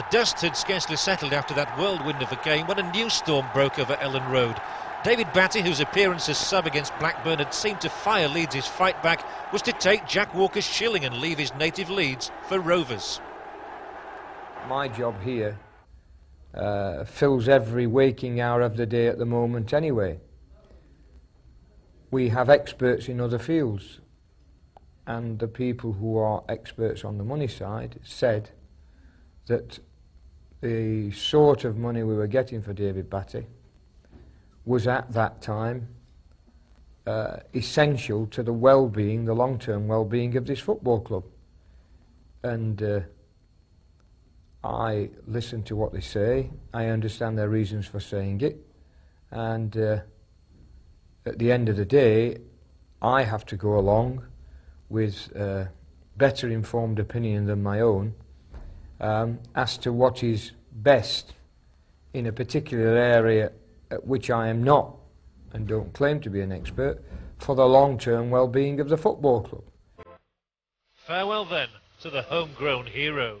The dust had scarcely settled after that whirlwind of a game when a new storm broke over Elland Road. David Batty, whose appearance as sub against Blackburn had seemed to fire Leeds' fight back, was to take Jack Walker's shilling and leave his native Leeds for Rovers. My job here uh, fills every waking hour of the day at the moment anyway. We have experts in other fields, and the people who are experts on the money side said that the sort of money we were getting for David Batty was at that time uh, essential to the well-being, the long-term well-being of this football club. And uh, I listen to what they say. I understand their reasons for saying it. And uh, at the end of the day, I have to go along with uh, better informed opinion than my own um, as to what is best in a particular area at which I am not and don't claim to be an expert for the long-term well-being of the football club. Farewell then to the homegrown hero.